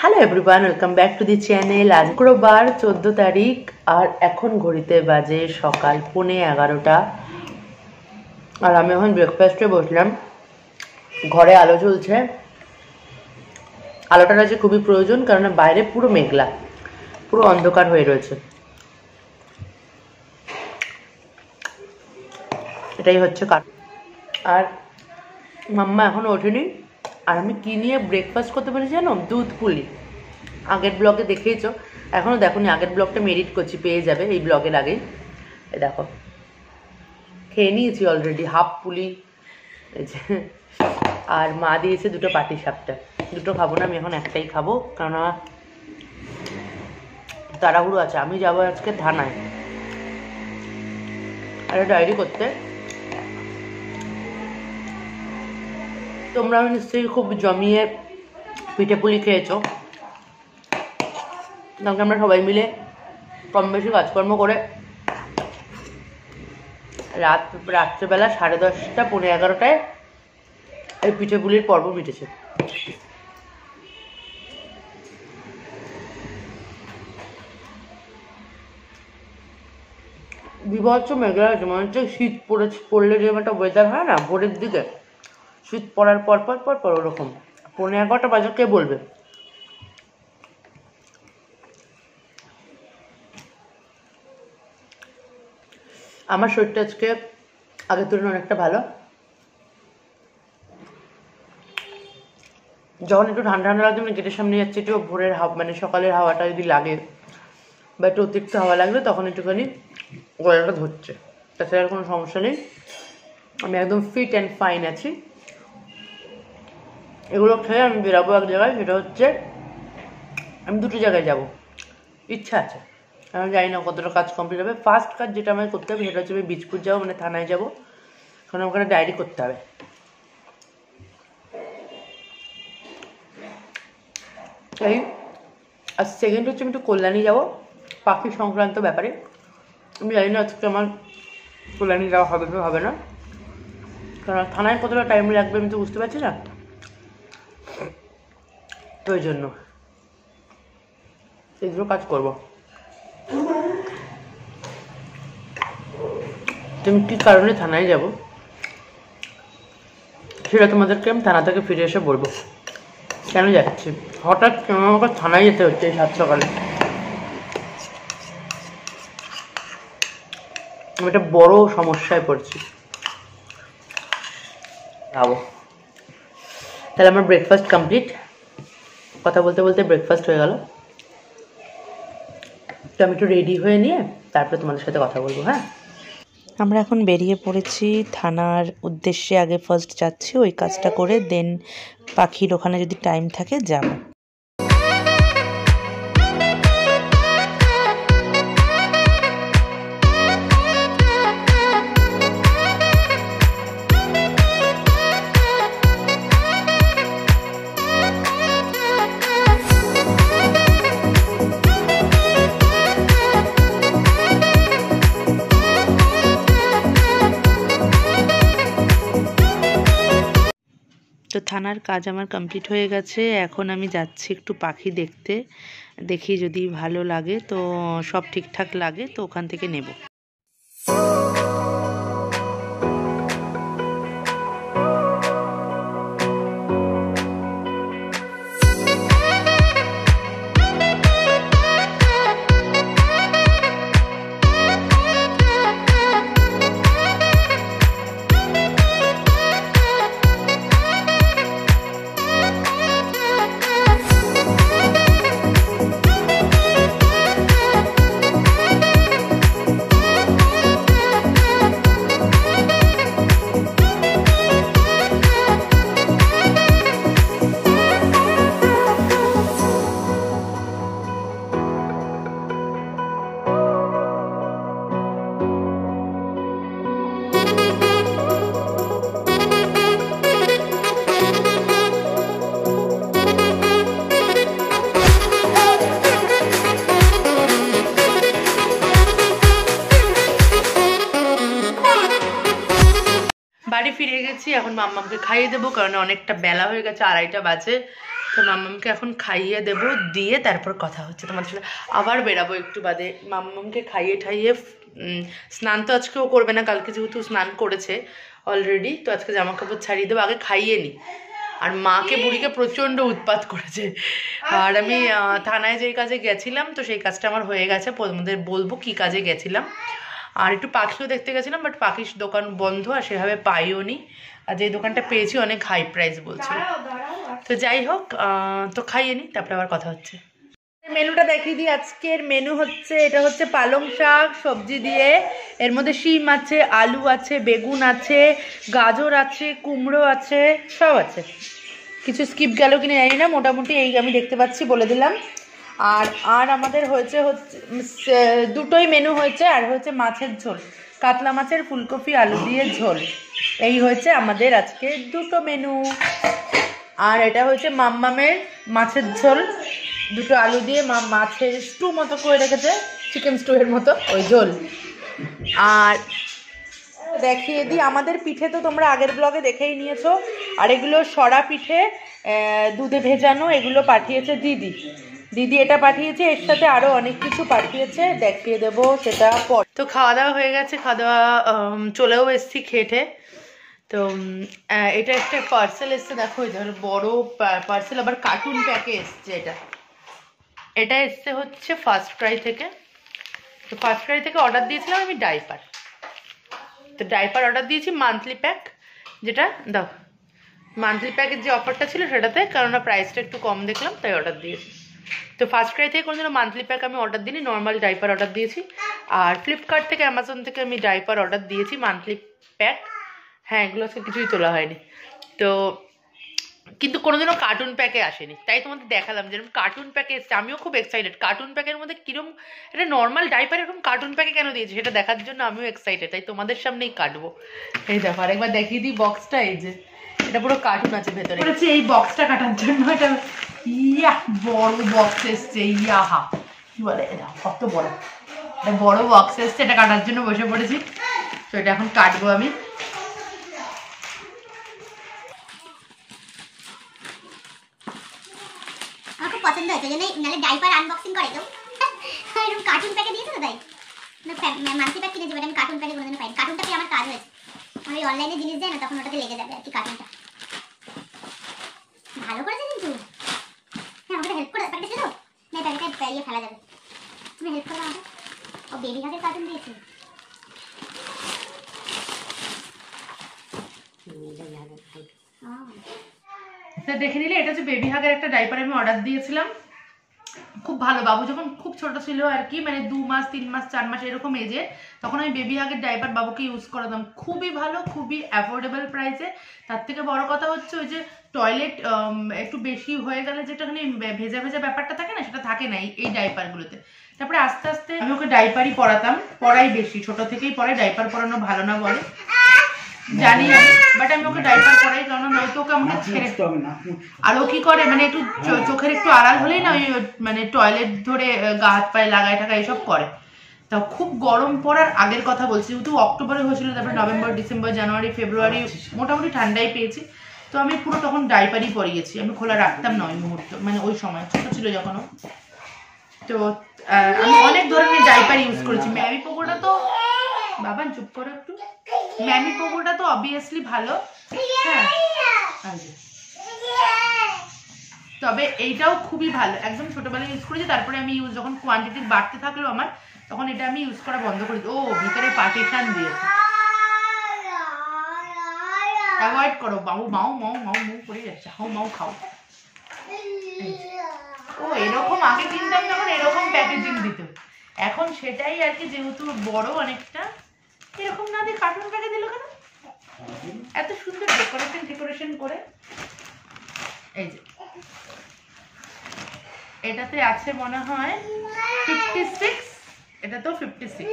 Hello everyone welcome back to the channel আজ শুক্রবার, চোদ্দ তারিখ, আর এখন ঘড়িতে বাজে সকাল পৌনে এগারোটা। আর আমি এখন ব্রেকফাস্টে বসলাম। ঘরে আলো জ্বলছে। আলোটার আছে খুবই প্রয়োজন কারণ বাইরে পুরো মেঘলা, পুরো অন্ধকার হয়ে রয়েছে। এটাই হচ্ছে কার আর মাম্মা এখনও ওঠেনি। আর আমি কি নিয়ে ব্রেকফাস্ট করতে পারি জানো? দুধ পুলি। আগের ব্লগে দেখেইছো এখনও দেখোনি, আগের ব্লগটা আমি এডিট করছি, পেয়ে যাবে এই ব্লগের আগেই। এই দেখো। খেয়ে নিয়েছি অলরেডি হাফ পুলি। আর মা দিয়েছে দুটো পাটি সাপটা। দুটো খাব না, আমি এখন একটাই খাব আমার তাড়াহুড়ো আছে। আমি যাব আজকে থানায়। আরে ডায়েরি করতে। তোমরা নিশ্চয়ই খুব জমিয়ে পিঠে পুলি খেয়েছো। কারণ আমরা সবাই মিলে কম বেশি কাজকর্ম করে রাত, রাত্রেবেলা সাড়ে দশটা পনেরো এগারোটায় এই পিঠে পুলির পর্ব মিটেছে। বিভৎস মেঘলা মনে হচ্ছে শীত পড়েছে, পড়লে যেরকম একটা ওয়েদার হয় না, ভোরের দিকে। শীত পড়ার পর পর পর পর ওরকম। পনেরো এগারোটা বাজে, কে বলবে? আমার শরীরটা আজকে আগের তুলনায় অনেকটা ভালো। যখন একটু ঠান্ডা ঠান্ডা মানে গেটের সামনে যাচ্ছে, একটু ভোরের হাওয়া মানে সকালের হাওয়াটা যদি লাগে, বা একটু অতিরিক্ত হাওয়া লাগবে তখন একটুখানি গলাটা ধরছে। তাছাড়া কোনো সমস্যা নেই। আমি একদম ফিট অ্যান্ড ফাইন আছি। এগুলো খেয়ে আমি বেরাবো এক জায়গায়, সেটা হচ্ছে আমি দুটো জায়গায় যাব। ইচ্ছা আছে। আমি জানি না কতটা কাজ কমপ্লিট হবে। ফার্স্ট কাজ যেটা আমাকে করতে হবে, সেটা হচ্ছে আমি বীজপুর যাব মানে থানায় যাব। কারণ ওখানে ডায়েরি করতে হবে। এই আর সেকেন্ড হচ্ছে আমি একটু কল্যাণী যাব, পাখি সংক্রান্ত ব্যাপারে। আমি জানি না আজকে আমার কল্যাণী যাওয়া হবে কি হবে না। কারণ থানায় কতটা টাইম লাগবে আমি তো বুঝতে পারছি না। ওই জন্য এগুলো কাজ করব। তুমি কী কারণে থানায় যাব? সেটা তোমাদেরকে আমি থানা থেকে ফিরে এসে বলব। কেন যাচ্ছি? হঠাৎ কেন আমাকে থানায় যেতে হচ্ছে এই সাত সকালে? আমি একটা বড় সমস্যায় পড়ছি। ভাবো তাহলে আমার ব্রেকফাস্ট কমপ্লিট কথা বলতে বলতে ব্রেকফাস্ট হয়ে গেল। তো আমি একটু রেডি হয়ে নিয়ে তারপরে তোমাদের সাথে কথা বলব হ্যাঁ? আমরা এখন বেরিয়ে পড়েছি থানার উদ্দেশ্যে। আগে ফার্স্ট যাচ্ছি, ওই কাজটা করে দেন পাখির ওখানে যদি টাইম থাকে যাব। তো থানার কাজ আমার কমপ্লিট হয়ে গেছে। এখন আমি যাচ্ছি একটু পাখি দেখতে। দেখি যদি ভালো লাগে তো সব ঠিকঠাক লাগে তো ওখান থেকে নেব। মাম্মামকে খাইয়ে দেবো, কারণ অনেকটা বেলা হয়ে গেছে, আড়াইটা বাজে। তো মাম্মামকে এখন খাইয়ে দেব, দিয়ে তারপর কথা হচ্ছে তোমাদের সাথে। আবার বেরাবো একটু বাদে। মাম্মামকে খাইয়ে ঠাইয়ে স্নান তো আজকেও করবে না, কালকে যেহেতু স্নান করেছে অলরেডি তো আজকে জামা কাপড় ছাড়িয়ে দেবো, আগে খাইয়ে নি। আর মাকে, বুড়িকে প্রচণ্ড উৎপাত করেছে। আর আমি থানায় যেই কাজে গেছিলাম, তো সেই কাজটা আমার হয়ে গেছে, তোমাদের বলব কি কাজে গেছিলাম। আর একটু পাখিও দেখতে গেছিলাম বাট পাখির দোকান বন্ধ, আর সেভাবে পাইও নি আর যে দোকানটা পেয়েছি অনেক হাই প্রাইস বলছে তো যাই হোক তো খাইয়ে নি তারপরে আবার কথা হচ্ছে। মেনুটা দেখিয়ে দিই আজকের মেনু হচ্ছে এটা হচ্ছে পালং শাক সবজি দিয়ে। এর মধ্যে শিম আছে আলু আছে বেগুন আছে গাজর আছে কুমড়ো আছে সব আছে। কিছু স্কিপ গেল কিনা জানি না মোটামুটি এই আমি দেখতে পাচ্ছি বলে দিলাম। আর আর আমাদের হয়েছে হচ্ছে দুটোই মেনু হয়েছে আর হয়েছে মাছের ঝোল। কাতলা মাছের ফুলকপি, আলু দিয়ে ঝোল। এই হয়েছে আমাদের আজকে দুটো মেনু আর এটা হচ্ছে মাম্মামের মাছের ঝোল। দুটো আলু দিয়ে মা মাছের স্টু মতো করে রেখেছে চিকেন স্টু এর মতো ওই ঝোল। আর দেখিয়ে দিই, আমাদের পিঠে তো তোমরা আগের ব্লগে দেখেই নিয়েছো। আর এগুলো সরা পিঠে দুধে ভেজানো, এগুলো পাঠিয়েছে দিদি। দিদি এটা পাঠিয়েছে, এর সাথে আরও অনেক কিছু পাঠিয়েছে, দেখিয়ে দেবো সেটা পর। তো খাওয়া দাওয়া হয়ে গেছে, খাওয়া দাওয়া চলেও এসছি খেটে। তো এটা একটা পার্সেল এসছে, দেখো, এটা বড় পার্সেল আবার কার্টুন প্যাকে এসছে এটা। এটা এসছে হচ্ছে ফার্স্ট ক্রাই থেকে। তো ফার্স্ট ক্রাই থেকে অর্ডার দিয়েছিলাম আমি ডাইপার তো ডাইপার অর্ডার দিয়েছি মান্থলি প্যাক যেটা, দাও। মান্থলি প্যাকের যে অফারটা ছিল সেটাতে কারণ প্রাইসটা একটু কম দেখলাম, তাই অর্ডার দিয়েছি। তো ফার্স্ট ক্রাই থেকে কোনোদিনও মান্থলি প্যাক আমি অর্ডার দিইনি নর্মাল ডাইপার অর্ডার দিয়েছি। আর ফ্লিপকার্ট থেকে অ্যামাজন থেকে আমি ডাইপার অর্ডার দিয়েছি মান্থলি প্যাক হ্যাঁ এগুলো আজকে কিছুই তোলা হয়নি। তো কিন্তু কোনোদিনও কার্টুন প্যাকে আসেনি। তাই তোমাদের দেখালাম যেরকম কার্টুন প্যাকে এসছে। আমিও খুব এক্সাইটেড কার্টুন প্যাকের মধ্যে কিরম এটা নর্মাল ডাইপার এরকম কার্টুন প্যাকে কেন দিয়েছে? সেটা দেখার জন্য আমিও এক্সাইটেড তাই তোমাদের সামনেই কাটবো। এই দেখো আরেকবার দেখিয়ে দিই বক্সটা এই যে। এটা পুরো কার্টুন আছে ভেতরে। এই বক্সটা কাটার জন্য। এটা ইয়া, বড় বক্স এসছে, ইয়াহা। কি বলে এটা? কত বড়? এটা বড় বক্স এসছে, এটা কাটার জন্য বসে পড়েছি। তো এটা এখন কাটবো আমি। করে কার্টুন কার্টুন আমার অনলাইনে জিনিস দেয় না, তখন লেগে যাবে কার্টুনটা ভালো করেছে কিন্তু হ্যাঁ আমাকে হেল্প করে প্যাকেটটা ছিল না প্যাকেটটা ইয়ে ফেলা যাবে তুমি হেল্প করো আমাকে ও বেবি হাগের কার্টুন দিয়েছে ও তো দেখে নিলে এটা হচ্ছে বেবি হাগের একটা ডাইপার আমি অর্ডার দিয়েছিলাম খুব ভালো বাবু, যখন খুব ছোট ছিল আর কি মানে দু মাস, তিন মাস, চার মাস এরকম এজে তখন আমি বেবি হাগের ডাইপার বাবুকে ইউজ করাতাম। খুবই ভালো, খুবই অ্যাফোর্ডেবল প্রাইসে তার থেকে বড় কথা হচ্ছে ওই যে টয়লেট একটু বেশি হয়ে গেলে যেটা যেটাখানে ভেজা ভেজা ব্যাপারটা থাকে না, সেটা থাকে না এই- এই ডাইপারগুলোতে তারপরে আস্তে আস্তে আমি ওকে ডাইপারই পরাতাম পড়াই বেশি। ছোট থেকেই পরে ডাইপার পরানো ভালো না বলে। জানি বাট আমি ওকে ডাইপার পরাই কারণ নয়তো ওকে আমাকে ছেড়ে আর ও কি করে মানে একটু চোখের একটু আড়াল হলেই না ওই মানে টয়লেট ধরে গা হাত পায়ে লাগায় টাকা এসব করে। তা খুব গরম পড়ার আগের কথা বলছি যেহেতু অক্টোবরে হয়েছিল তারপরে নভেম্বর ডিসেম্বর জানুয়ারি ফেব্রুয়ারি মোটামুটি ঠান্ডাই পেয়েছি। তো আমি পুরো তখন ডাইপারই পরিয়েছি আমি খোলা রাখতাম না ওই মুহূর্ত মানে ওই সময় ছোট ছিল যখন ও। তো আমি অনেক ধরনের ডাইপার ইউজ করেছি ম্যামি পোকোটা তো বাবা, চুপ করো একটু। ম্যামি পোকোটা তো অবভিয়াসলি ভালো। হ্যাঁ। তবে এইটাও খুবই ভালো। একদম ছোটবেলায় ইউজ করেছি, তারপরে আমি ইউজ যখন কোয়ান্টিটি বাড়তে থাকল আমার, তখন এটা আমি ইউজ করা বন্ধ করে। ও, ভিতরে পার্টিশন দিয়েছে। অ্যাভয়েড করো। বাবু মাও মাও মাও মাও করে যাচ্ছে। হাও মাও খাও। ও, এরকম আগে কিনতাম যখন এরকম প্যাকেজিং দিত। এখন সেটাই আর কি, যেহেতু বড় অনেকটা এরকম না দিয়ে কার্টুন প্যাকে দিল কেন? এত সুন্দর ডেকোরেশন ডেকোরেশন করে। এই যে। এটাতে আছে মনে হয় ফিফটি সিক্স এটা তো ফিফটি সিক্স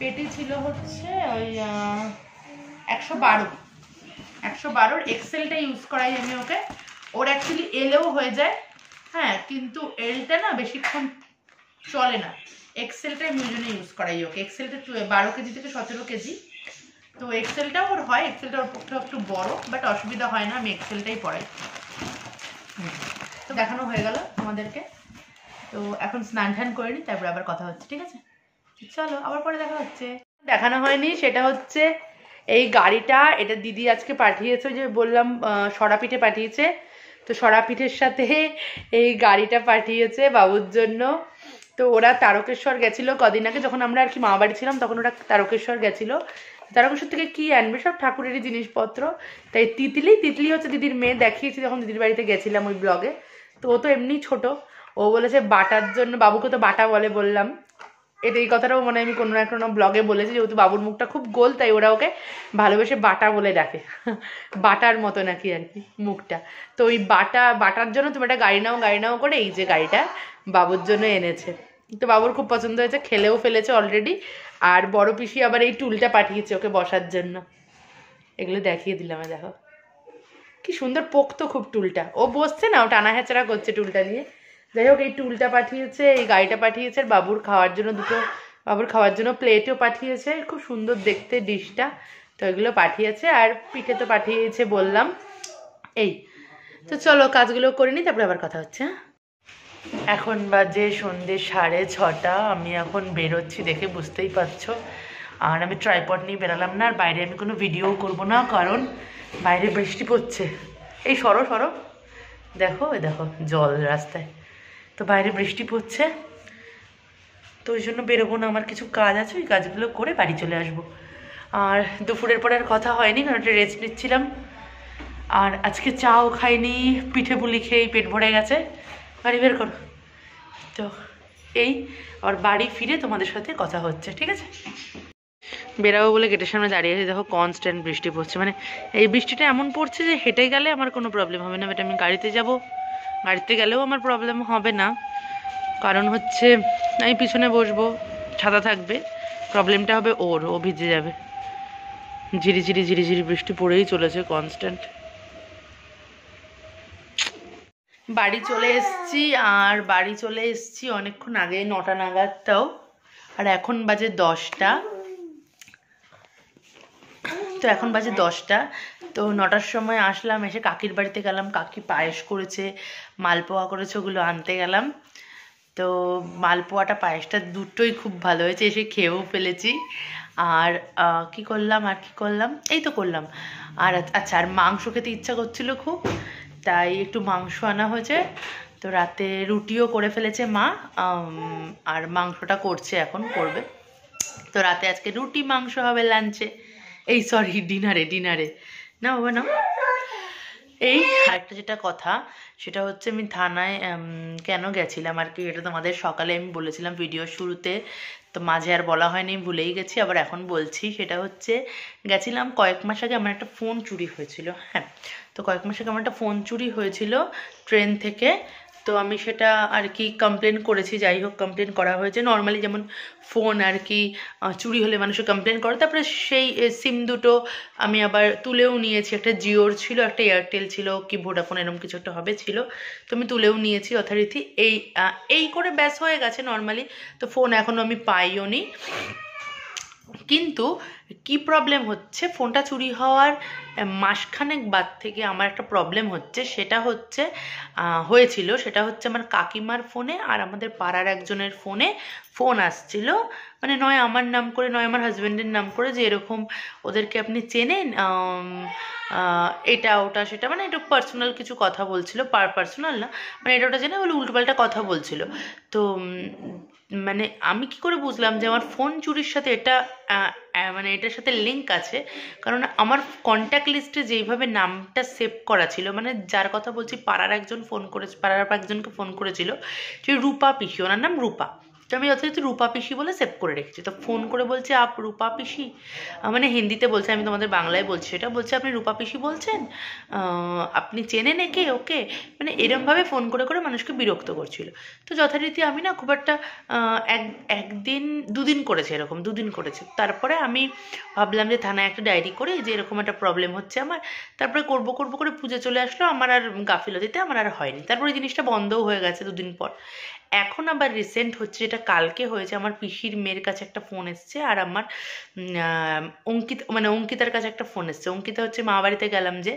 পেটি ছিল হচ্ছে ওই একশো বারো। একশো বারোর এক্সেলটা ইউজ করাই আমি ওকে। ওর অ্যাকচুয়ালি এলেও হয়ে যায়। হ্যাঁ কিন্তু এলটা না বেশিক্ষণ চলে না। এক্সেলটা আমি ওই জন্য ইউজ করাই ওকে। এক্সেলটা বারো কেজি থেকে সতেরো কেজি। তো এক্সেলটাও ওর হয় এক্সেলটা ওর পক্ষে একটু বড় বাট অসুবিধা হয় না আমি এক্সেলটাই পড়াই। তো দেখানো হয়ে গেল তোমাদেরকে। তো এখন স্নান টান করে নিই তারপরে আবার কথা হচ্ছে ঠিক আছে? চলো আবার পরে দেখা হচ্ছে। দেখানো হয়নি সেটা হচ্ছে এই গাড়িটা এটা দিদি আজকে পাঠিয়েছে যে বললাম আহ, সরা পিঠে পাঠিয়েছে। তো সরা পিঠের সাথে এই গাড়িটা পাঠিয়েছে বাবুর জন্য। তো ওরা তারকেশ্বর গেছিল কদিন আগে, যখন আমরা আর কি মা বাড়ি ছিলাম, তখন ওরা তারকেশ্বর গেছিল। তারকেশ্বর থেকে কি আনবে? সব ঠাকুরেরই জিনিসপত্র। তাই তিতলি তিতলি হচ্ছে দিদির মেয়ে দেখিয়েছি যখন দিদির বাড়িতে গেছিলাম ওই ব্লগে তো ও তো এমনি ছোট। ও বলেছে বাটার জন্য, বাবুকে তো বাটা বলে বললাম। এটা এই কথাটাও মনে হয় আমি কোনো না কোনো ব্লগে বলেছি, যেহেতু বাবুর মুখটা খুব গোল, তাই ওরা ওকে ভালোবেসে বাটা বলে ডাকে। বাটার মতো নাকি আর কি, মুখটা। তো ওই বাটা, বাটার জন্য তুমি একটা গাড়ি নাও গাড়ি নাও করে এই যে গাড়িটা বাবুর জন্য এনেছে। তো বাবুর খুব পছন্দ হয়েছে, খেলেও ফেলেছে অলরেডি আর বড় পিসি আবার এই টুলটা পাঠিয়েছে ওকে বসার জন্য। এগুলো দেখিয়ে দিলাম দেখো। কি সুন্দর পোক্ত খুব টুলটা। ও বসছে না, ও টানা হ্যাচড়া করছে টুলটা নিয়ে। যাই হোক, এই টুলটা পাঠিয়েছে, এই গাড়িটা পাঠিয়েছে বাবুর খাওয়ার জন্য দুটো, বাবুর খাওয়ার জন্য প্লেটও পাঠিয়েছে। খুব সুন্দর দেখতে ডিশটা। তো এগুলো পাঠিয়েছে, আর পিঠে তো পাঠিয়েছে বললাম। এই, তো চলো কাজগুলো করে নিই, তারপরে আবার কথা হচ্ছে হ্যাঁ? এখন বাজে সন্ধে সাড়ে ছটা, আমি এখন বেরোচ্ছি দেখে বুঝতেই পারছ। আর আমি ট্রাইপড নিয়ে বেরালাম না, আর বাইরে আমি কোনো ভিডিও করব না, কারণ বাইরে বৃষ্টি পড়ছে। এই সরো সরো। দেখো ওই দেখো, জল রাস্তায়। তো বাইরে বৃষ্টি পড়ছে। তো ওই জন্য বেরোবো না, আমার কিছু কাজ আছে, ওই কাজগুলো করে বাড়ি চলে আসব। আর দুপুরের পরে আর কথা হয়নি, কারণ একটা রেস্ট নিচ্ছিলাম। আর আজকে চাও খাইনি, পিঠে পুলি খেয়েই পেট ভরে গেছে। বাড়ি বের করো। তো এই আর বাড়ি ফিরে তোমাদের সাথে কথা হচ্ছে, ঠিক আছে? বেরাবো বলে গেটের সামনে দাঁড়িয়ে আছি। দেখো কনস্ট্যান্ট বৃষ্টি পড়ছে। মানে এই বৃষ্টিটা এমন পড়ছে যে হেঁটে গেলে আমার কোনো প্রবলেম হবে না। বাট, আমি গাড়িতে যাব। গাড়িতে গেলেও আমার প্রবলেম হবে না। কারণ হচ্ছে আমি পিছনে বসবো, ছাতা থাকবে। প্রবলেমটা হবে ওর, ও ভিজে যাবে। ঝিরিঝিরি ঝিরিঝিরি বৃষ্টি পড়েই চলেছে কনস্ট্যান্ট বাড়ি চলে এসেছি, আর বাড়ি চলে এসেছি অনেকক্ষণ আগে, নটা নাগাদটাও। আর এখন বাজে দশটা। তো এখন বাজে দশটা। তো নটার সময় আসলাম, এসে কাকির বাড়িতে গেলাম। কাকি পায়েস করেছে, মালপোয়া করেছে, ওগুলো আনতে গেলাম। তো মালপোয়াটা, পায়েসটা দুটোই খুব ভালো হয়েছে, এসে খেয়েও ফেলেছি। আর কি করলাম, আর কি করলাম? এই তো করলাম। আর আচ্ছা আর মাংস খেতে ইচ্ছা করছিল খুব। তাই একটু মাংস আনা হয়েছে। তো রাতে রুটিও করে ফেলেছে মা আর মাংসটা করছে এখন, করবে। তো রাতে আজকে রুটি মাংস হবে লাঞ্চে এই সরি ডিনারে ডিনারে না বাবা না এই আরেকটা যেটা কথা সেটা হচ্ছে আমি থানায় কেন গেছিলাম আর কি এটা তোমাদের সকালে আমি বলেছিলাম ভিডিও শুরুতে তো মাঝে আর বলা হয়নি ভুলেই গেছি আবার এখন বলছি সেটা হচ্ছে গেছিলাম কয়েক মাস আগে আমার একটা ফোন চুরি হয়েছিল হ্যাঁ তো কয়েক মাস আগে আমার একটা ফোন চুরি হয়েছিল ট্রেন থেকে তো আমি সেটা আর কি কমপ্লেন করেছি, যাই হোক কমপ্লেন করা হয়েছে। নর্মালি যেমন ফোন আর কি চুরি হলে মানুষে কমপ্লেন করে। তারপরে সেই সিম দুটো আমি আবার তুলেও নিয়েছি। একটা জিওর ছিল, একটা এয়ারটেল ছিল, কি ভোডাফোন এরকম কিছু একটা হবে ছিল। তো আমি তুলেও নিয়েছি যথারীতি এই এই করে ব্যাস হয়ে গেছে নর্মালি তো ফোন এখনও আমি পাইও নি। কিন্তু কি প্রবলেম হচ্ছে? ফোনটা চুরি হওয়ার মাসখানেক বাদ থেকে আমার একটা প্রবলেম হচ্ছে। সেটা হচ্ছে হয়েছিল, সেটা হচ্ছে আমার কাকিমার ফোনে আর আমাদের পাড়ার একজনের ফোনে ফোন আসছিল। মানে নয় আমার নাম করে, নয় আমার হাজব্যান্ডের নাম করে যে এরকম ওদেরকে আপনি চেনেন? এটা, ওটা, সেটা মানে একটু পার্সোনাল কিছু কথা বলছিল পার পার্সোনাল না। মানে এটা ওটা জেনে বলে উল্টোপাল্টা কথা বলছিল। তো মানে আমি কি করে বুঝলাম যে আমার ফোন চুরির সাথে এটা মানে এটার সাথে লিঙ্ক আছে? কারণ আমার কন্ট্যাক্ট লিস্টে যেইভাবে নামটা সেভ করা ছিল মানে যার কথা বলছি, পাড়ার একজন ফোন করে পাড়ার একজনকে ফোন করেছিল, যে রূপা পিসি, ওনার নাম রূপা। তো আমি যথারীতি রূপা পিসি বলে সেভ করে রেখেছি। তো ফোন করে বলছে আপ রূপা পিসি? মানে হিন্দিতে বলছে আমি তোমাদের বাংলায় বলছি। সেটা বলছে আপনি রূপা পিসি বলছেন? আপনি চেনেন একে? ওকে? মানে এরমভাবে ফোন করে করে মানুষকে বিরক্ত করছিল। তো যথারীতি আমি না খুব একটা এক একদিন দুদিন করেছে এরকম দুদিন করেছে। তারপরে আমি ভাবলাম যে থানায় একটা ডায়েরি করে যে এরকম একটা প্রবলেম হচ্ছে আমার। তারপরে করব করব করে পুজো চলে আসলো। আমার আর গাফিলতিতে আমার আর হয়নি। তারপরে জিনিসটা বন্ধও হয়ে গেছে দুদিন পর। এখন আবার রিসেন্ট হচ্ছে, যেটা কালকে হয়েছে, আমার পিসির মেয়ের কাছে একটা ফোন এসছে, আর আমার অঙ্কিত মানে অঙ্কিতার কাছে একটা ফোন এসছে। অঙ্কিতা হচ্ছে মা বাড়িতে গেলাম যে,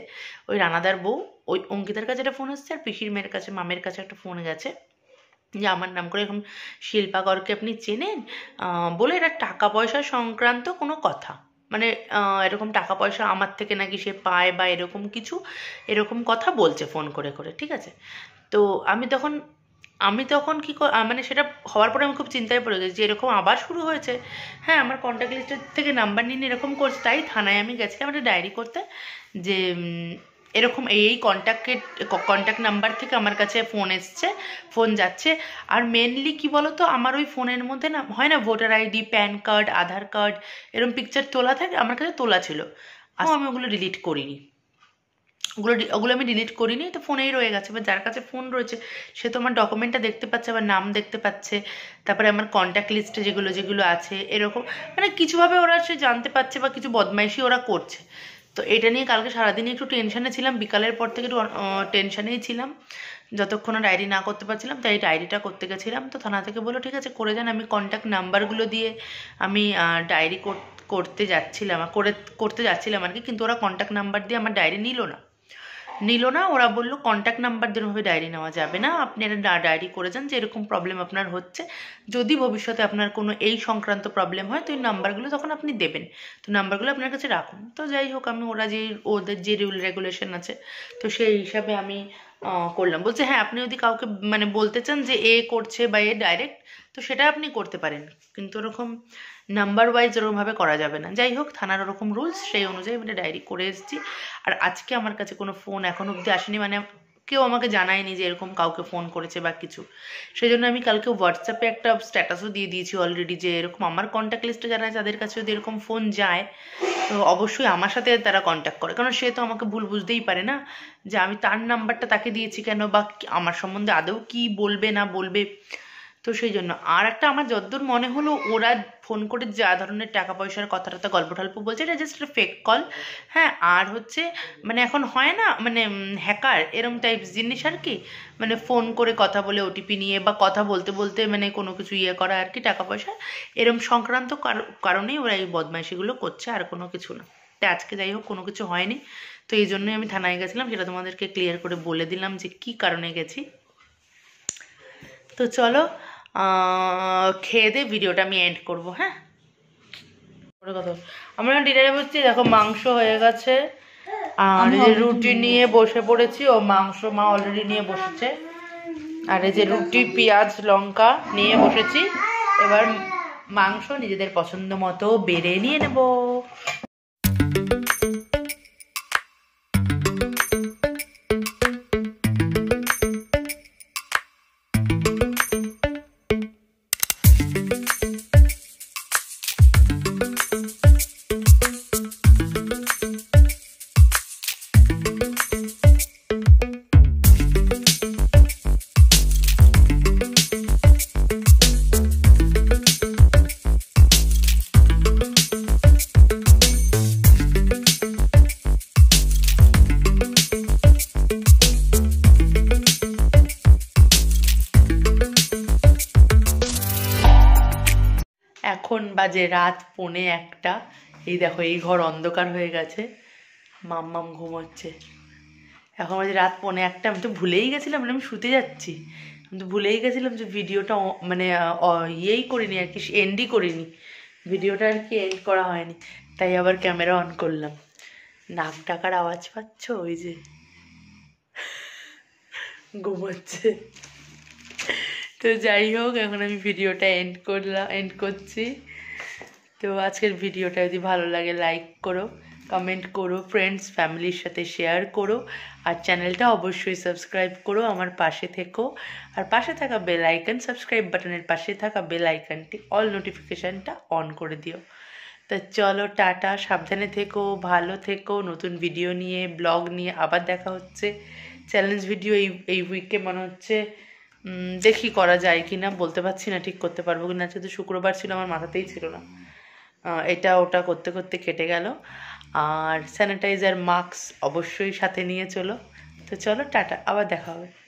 ওই রানাদার বউ, ওই অঙ্কিতার কাছে একটা ফোন এসছে, আর পিসির মেয়ের কাছে, মামের কাছে একটা ফোন গেছে। যে আমার নাম করে এখন শিল্পা করকে আপনি চেনেন? বলে এটা টাকা পয়সা সংক্রান্ত কোনো কথা। মানে এরকম টাকা পয়সা আমার থেকে নাকি সে পায় বা এরকম কিছু, এরকম কথা বলছে ফোন করে করে, ঠিক আছে? তো আমি তখন আমি তখন কি মানে সেটা হওয়ার পরে আমি খুব চিন্তায় পড়ে গেছি যে এরকম আবার শুরু হয়েছে। হ্যাঁ আমার কন্ট্যাক্ট লিস্টের থেকে নাম্বার নিয়ে নিয়ে এরকম করছে তাই থানায় আমি গেছিলাম একটা ডায়েরি করতে যে এরকম এই এই কন্ট্যাক্টের কন্ট্যাক্ট নাম্বার থেকে আমার কাছে ফোন এসছে ফোন যাচ্ছে। আর মেনলি কি বলতো আমার ওই ফোনের মধ্যে না হয় না voter ID PAN card Aadhaar card এরকম পিকচার তোলা থাকে আমার কাছে তোলা ছিল। আর আমি ওগুলো ডিলিট করিনি। ওগুলো ওগুলো আমি ডিলিট করিনি তো ফোনেই রয়ে গেছে। এবার যার কাছে ফোন রয়েছে, সে তো আমার ডকুমেন্টটা দেখতে পাচ্ছে, আবার নাম দেখতে পাচ্ছে, তারপরে আমার কন্ট্যাক্ট লিস্টে যেগুলো যেগুলো আছে, এরকম। মানে কিছুভাবে ওরা সে জানতে পারছে বা কিছু বদমাইশি ওরা করছে। তো এটা নিয়ে কালকে সারাদিনই একটু টেনশনে ছিলাম, বিকালের পর থেকে একটু টেনশনেই ছিলাম। যতক্ষণ ডায়েরি না করতে পারছিলাম, তাই ডায়েরিটা করতে গেছিলাম। তো থানা থেকে বলল, ঠিক আছে, করে যান। আমি কন্ট্যাক্ট নাম্বারগুলো দিয়ে আমি ডায়েরি করতে যাচ্ছিলাম, করে, করতে যাচ্ছিলাম আর কি। কিন্তু ওরা কন্ট্যাক্ট নাম্বার দিয়ে আমার ডায়েরি নিল না। নিল না। ওরা বলল কন্ট্যাক্ট নাম্বার দিয়ে ওভাবে ডায়েরি নেওয়া যাবে না। আপনি একটা ডায়েরি করে যান যে এরকম প্রবলেম আপনার হচ্ছে। যদি ভবিষ্যতে আপনার কোনো এই সংক্রান্ত প্রবলেম হয়, তো এই নাম্বারগুলো তখন আপনি দেবেন। তো নাম্বারগুলো আপনার কাছে রাখুন। তো যাই হোক, আমি ওরা যে, ওদের যে রুল রেগুলেশন আছে, তো সেই হিসাবে আমি করলাম। বলছে হ্যাঁ আপনি যদি কাউকে মানে বলতে চান যে এ করছে বা এ ডাইরেক্ট তো সেটা আপনি করতে পারেন। কিন্তু ওরকম নাম্বার ওয়াইজ ওরকমভাবে করা যাবে না। যাই হোক, থানার ওরকম রুলস সেই অনুযায়ী আমি ডায়েরি করে এসেছি। আর আজকে আমার কাছে কোনো ফোন এখন অবধি আসেনি মানে কেউ আমাকে জানায়নি যে এরকম কাউকে ফোন করেছে বা কিছু। সেই জন্য আমি কালকে হোয়াটসঅ্যাপে একটা স্ট্যাটাসও দিয়ে দিয়েছি অলরেডি যে এরকম আমার কন্ট্যাক্ট লিস্টে যারা আছে, তাদের কাছে যদি এরকম ফোন যায়, তো অবশ্যই আমার সাথে তারা কন্ট্যাক্ট করে। কারণ সে তো আমাকে ভুল বুঝতেই পারে না যে আমি তার নাম্বারটা তাকে দিয়েছি কেন বা আমার সম্বন্ধে আদৌ কি বলবে না বলবে। তো সেই জন্য আর একটা আমার যদ্দূর মনে হলো, ওরা ফোন করে যা ধরনের টাকা পয়সার কথা টথা গল্প টল্প বলছে, এটা জাস্ট ফেক কল হ্যাঁ আর হচ্ছে মানে এখন হয় না মানে হ্যাকার এরম টাইপ জিনিস আর কি মানে ফোন করে কথা বলে ওটিপি নিয়ে বা কথা বলতে বলতে মানে কোনো কিছু ইয়ে করা আর কি টাকা পয়সা এরম সংক্রান্ত কার- কারণেই ওরা এই বদমাইশিগুলো করছে আর কোনো কিছু না। তাই আজকে যাই হোক, কোনো কিছু হয়নি। তো এই জন্যই আমি থানায় গেছিলাম, সেটা তোমাদেরকে ক্লিয়ার করে বলে দিলাম যে কি কারণে গেছি। তো চলো খেয়ে দিয়ে ভিডিওটা আমি এন্ড করব হ্যাঁ? কথা। আমরা ডিনারে বসছি দেখো মাংস হয়ে গেছে। আর এই যে রুটি নিয়ে বসে পড়েছি ও মাংস মা অলরেডি নিয়ে বসেছে। আর এই যে রুটি পেঁয়াজ লঙ্কা নিয়ে বসেছি। এবার মাংস নিজেদের পছন্দ মতো বেড়ে নিয়ে নেব। এখন বাজে রাত পৌনে একটা। এই দেখো, এই ঘর অন্ধকার হয়ে গেছে। মাম্মাম ঘুমোচ্ছে। এখন বাজে রাত পৌনে একটা। আমি তো ভুলেই গেছিলাম মানে আমি শুতে যাচ্ছি। আমি তো ভুলেই গেছিলাম যে ভিডিওটা মানে ইয়েই করিনি আর কি এন্ডই করিনি। ভিডিওটা আর কি এন্ড করা হয়নি। তাই আবার ক্যামেরা অন করলাম। নাক ডাকার আওয়াজ পাচ্ছ? ওই যে ঘুমোচ্ছে। তো যাই হোক, এখন আমি ভিডিওটা এন্ড করলাম এন্ড করছি। তো আজকের ভিডিওটা যদি ভালো লাগে লাইক করো কমেন্ট করো ফ্রেন্ডস ফ্যামিলির সাথে শেয়ার করো, আর চ্যানেলটা অবশ্যই সাবস্ক্রাইব করো, আমার পাশে থেকো। আর পাশে থাকা বেল আইকন সাবস্ক্রাইব বাটনের পাশে থাকা বেল আইকনটি অল নোটিফিকেশানটা অন করে দিও। তো চলো, টাটা, সাবধানে থেকো, ভালো থেকো, নতুন ভিডিও নিয়ে ব্লগ নিয়ে আবার দেখা হচ্ছে। চ্যালেঞ্জ ভিডিও এই এই উইকে মনে হচ্ছে দেখি করা যায় কি না বলতে পারছি না ঠিক করতে পারব কি না যেহেতু শুক্রবার ছিল, আমার মাথাতেই ছিল না। এটা ওটা করতে করতে কেটে গেল। আর স্যানিটাইজার মাস্ক অবশ্যই সাথে নিয়ে চলো। তো চলো, টাটা, আবার দেখা হবে।